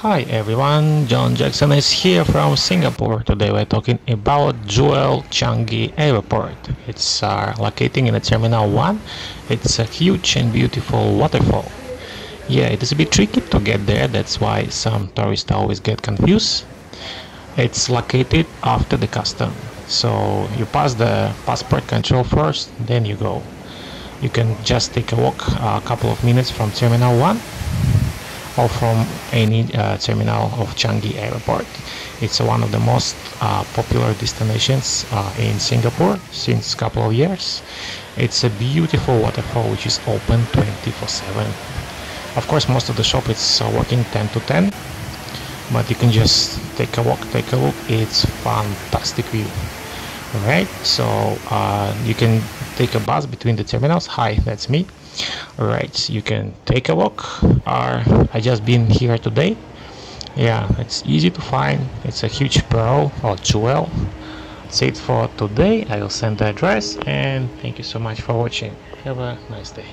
Hi everyone, John Jackson is here from Singapore. Today we're talking about Jewel Changi Airport. It's uh, located in Terminal 1. It's a huge and beautiful waterfall. Yeah, it is a bit tricky to get there, that's why some tourists always get confused. It's located after the custom. So you pass the passport control first, then you go. You can just take a walk a couple of minutes from Terminal 1 or from any uh, terminal of Changi Airport. It's one of the most uh, popular destinations uh, in Singapore since couple of years. It's a beautiful waterfall which is open 24/7. Of course, most of the shop is working 10 to 10, but you can just take a walk, take a look. It's fantastic view. Alright, so you can take a bus between the terminals. Hi, that's me. All right you can take a walk. or i just been here today. Yeah it's easy to find. It's a huge pearl or jewel. That's it for today. I will send the address and thank you so much for watching. Have a nice day